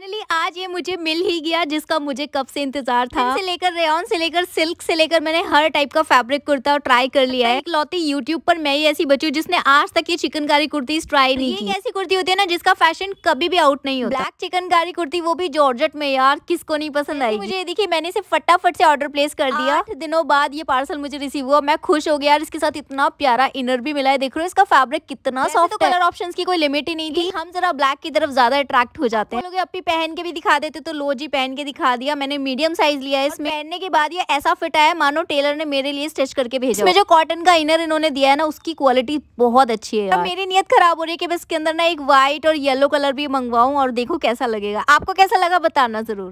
Finally आज ये मुझे मिल ही गया जिसका मुझे कब से इंतज़ार था। से लेकर रेन से लेकर सिल्क से लेकर मैंने हर टाइप का फैब्रिक कुर्ता ट्राई कर लिया है। इकलौती यूट्यूब पर मैं ही ऐसी बची जिसने आज तक ये चिकनकारी कुर्ती ट्राई नहीं की। ऐसी कुर्ती होती है ना जिसका फ़ैशन कभी भी आउट नहीं होता। ब्लैक चिकनकारी कुर्ती वो भी जॉर्जेट में यार किसको नहीं पसंद आई मुझे देखिए मैंने इसे फटाफट से ऑर्डर प्लेस कर दिया। आठ दिनों बाद ये पार्सल मुझे रिसीव हुआ मैं खुश हो गया यार इसके साथ इतना प्यारा इनर भी मिला है। देख रहे हो इसका फैब्रिक कितना सॉफ्ट कलर ऑप्शन की कोई लिमिट ही नहीं थी। हम जरा ब्लैक की तरफ़ ज़्यादा अट्रैक्ट हो जाते हैं। लोग अपनी पहन के भी दिखा देते तो लो जी पहन के दिखा दिया। मैंने मीडियम साइज़ लिया है इसमें पहनने के बाद ये ऐसा फिट आया मानो टेलर ने मेरे लिए स्टिच करके भेजा इसमें जो कॉटन का इनर इन्होंने दिया है ना उसकी क्वालिटी बहुत अच्छी है अब मेरी नियत खराब हो रही है की बस इसके अंदर ना एक व्हाइट और येलो कलर भी मंगवाऊँ और देखू कैसा लगेगा। आपको कैसा लगा बताना ज़रूर।